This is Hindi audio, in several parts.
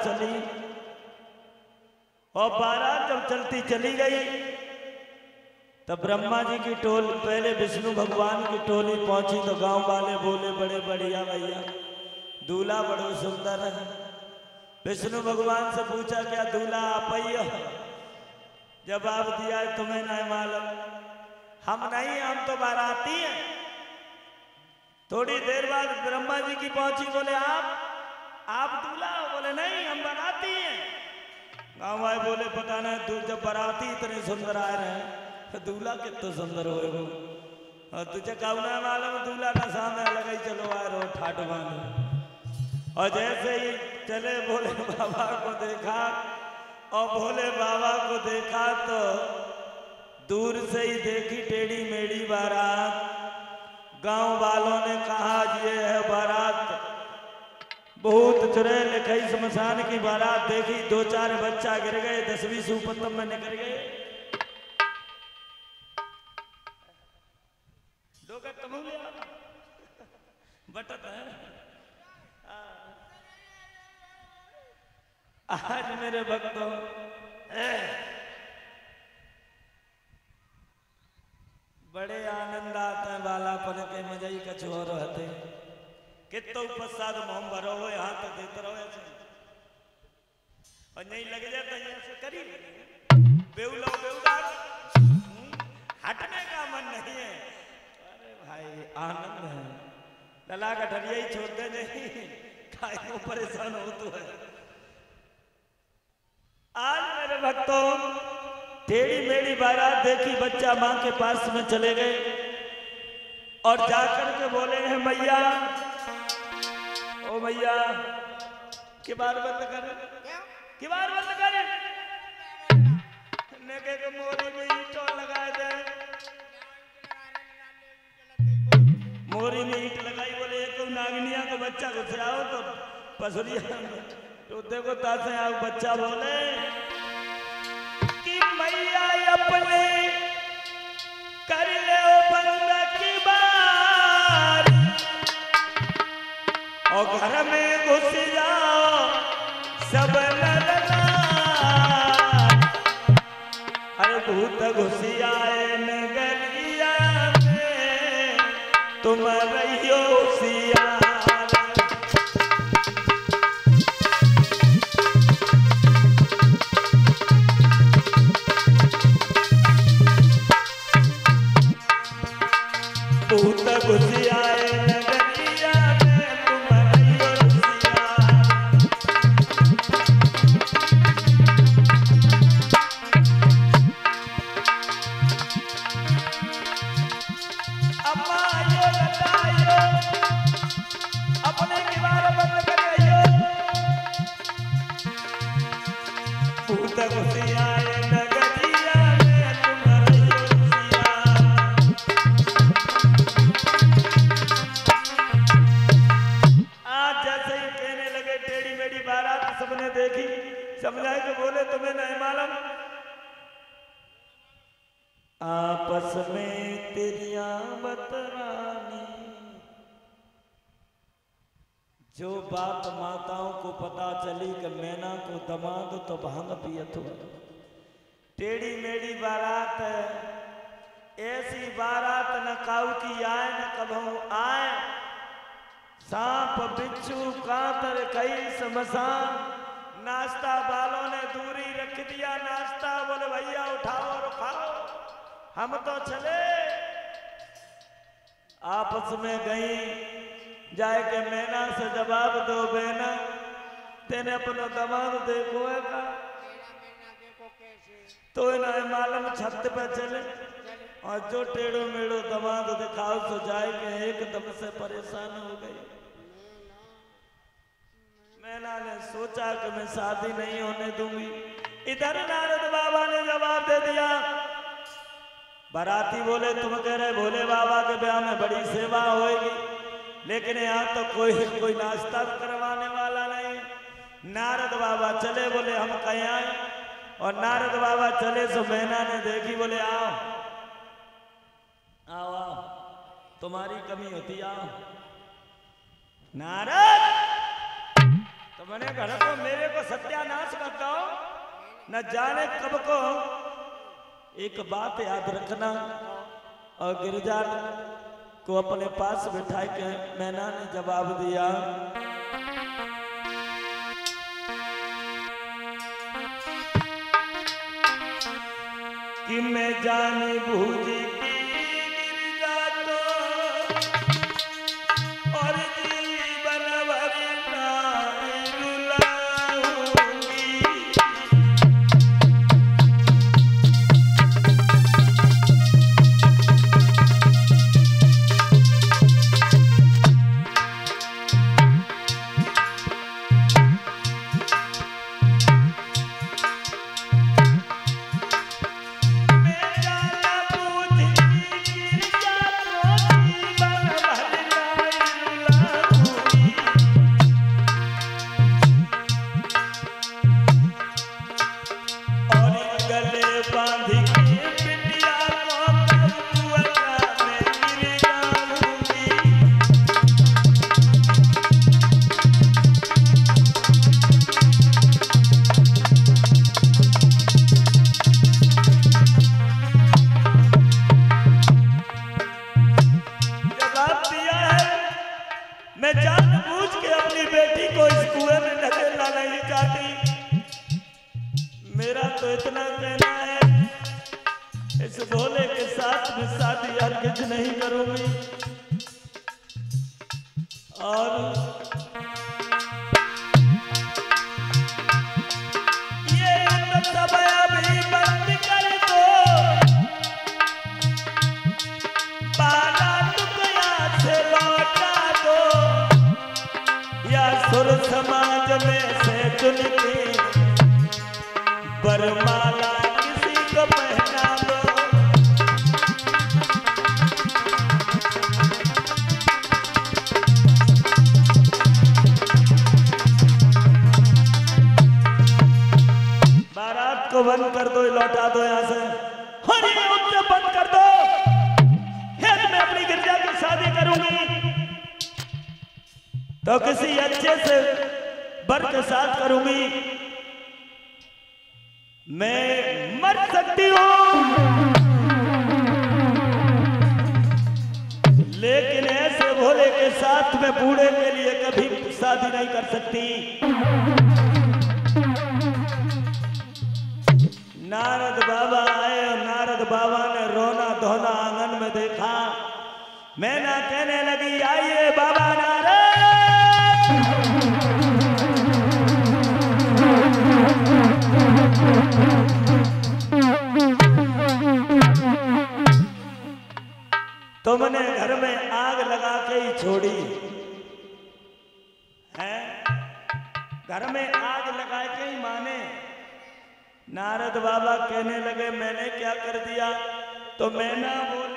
चली। और बारात जब चलती चली गई, तब ब्रह्मा जी की टोल, पहले विष्णु भगवान की टोली पहुँची तो गाँव वाले बोले, बड़े बढ़िया भैया, दूल्हा बड़ो सुंदर है। विष्णु भगवान से पूछा, क्या दूल्हा आप जवाब दिया है तुम्हें नहीं मालूम, हम नहीं, हम तो बाराती हैं। थोड़ी देर बाद ब्रह्मा जी की पहुँची, बोले, आप आप दूल्हा बोले, नहीं, हम बाराती हैं। गाँव वाले बोले, पता नहीं तू जब बाराती इतने सुंदर आए रहे दूल्हा कितना सुंदर हो वो। और तुझे कहना मालूम दूल्हा का सामने लगा चलो आए रो ठाट बाँध। और जैसे ही चले भोले बाबा को देखा। और भोले बाबा को देखा तो दूर से ही देखी टेढ़ी मेढ़ी बारात। गाँव वालों ने कहा, ये है बारात। बहुत चुरे लिखाई शमशान की बारात देखी, दो चार बच्चा गिर गए, दसवीं सुपत्तम में निकल गए। बटत है। आज मेरे भक्तों कितो प्रसाद मोहम भरो हो यहाँ तक देते रहो ऐसे और नहीं लग जाता यहाँ से करी बेउलो बेउदार हटने का मन नहीं है अरे भाई आनंद है लला का ठरिया ही छोड़ते नहीं काय को परेशान हो तो है आज मेरे भक्तों टेढ़ी मेढ़ी बारात देखी बच्चा माँ के पास में चले गए और जाकर के बोले हैं मैया ओ मैया किबार बंद कर। किबार बंद कर। नेके के मोरी में ईंटो लगाए दे। मोरी में ईंट लगाई, बोले एक नागनिया को बच्चा घुस आओ तो पसुरिया तो देखो तासे आप बच्चा बोले, कि मैया अपने कर और घर में घुस जाओ सब अरे भूत घुस आए नगरिया तुम रहियो सिया भूत समझाए बोले तुम्हें मालूम आपस में तेरिया बतरानी जो बात माताओं को पता चली कि मैना को दमाद तो भाँग पियत हुआ टेढ़ी मेढ़ी बारात, ऐसी बारात न काऊ की आए न कभू आए। सांप बिच्छू कांतर कई समसान नाश्ता बालों ने दूरी रख दिया, नाश्ता बोले, भैया, उठाओ और खाओ, हम तो चले। आपस में गई जाए के मैना से जवाब दो बेना तेने अपना दमाद देखो है का। तो इन्हें मालूम छत पे चले। और जो टेढ़ो मेढ़ो दमाद दिखाओ तो जाए के एकदम से परेशान हो गई। मैना ने सोचा कि मैं शादी नहीं होने दूँगी। इधर नारद बाबा ने जवाब दे दिया। बाराती बोले, तुम कह रहे, भोले बाबा के ब्याह में बड़ी सेवा होगी लेकिन यहाँ तो कोई कोई नाश्ता करवाने वाला नहीं। नारद बाबा चले, बोले, हम कहीं आए? और नारद बाबा चले सो मैना ने देखी, बोले, आओ आओ आओ, तुम्हारी कमी होती, आओ। नारद तो मैंने घर को, मेरे को सत्यानाश करता हो न जाने कब को एक बात याद रखना और गिरजा को अपने पास बैठा के मैना ने जवाब दिया। कि मैं जानी भूजी की गिरजा को किसी को पहना दो बंद कर दो, लौटा दो यहाँ से। और बंद कर दो। मैं अपनी गिरजा की शादी करूँगी। तो किसी अच्छे से बर के साथ करूँगी। मैं मर सकती हूँ। लेकिन ऐसे भोले के साथ में बूढ़े के लिए कभी शादी नहीं कर सकती। नारद बाबा आए और नारद बाबा ने रोना धोना आँगन में देखा। मैना कहने लगी, आइए बाबा नारद। तुमने घर में आग लगा के ही छोड़ी। है? घर में आग लगा के ही माने। नारद बाबा कहने लगे, मैंने क्या कर दिया? तो मैं ना बोली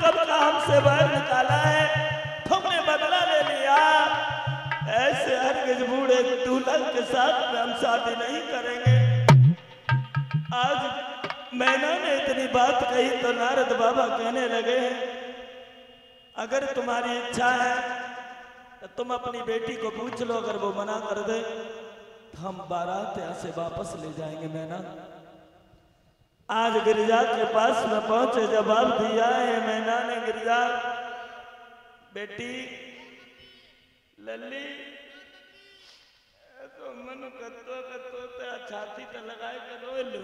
कब का हमसे बैर निकाला है? तुमने बदला ले लिया। ऐसे हरगिज बूढ़े दुल्हन के साथ हम शादी नहीं करेंगे। आज मैंने ने इतनी बात कही तो नारद बाबा कहने लगे, अगर तुम्हारी इच्छा है तो तुम अपनी बेटी को पूछ लो, अगर वो मना कर दे तो हम बारात यहाँ से वापस ले जाएँगे, मैना। आज गिरिजा के पास में पहुँचे जवाब दिया है मैना ने गिरिजा। बेटी, लल्ली तो मन कत्तो कत्तो छाती तो लगाए के लो।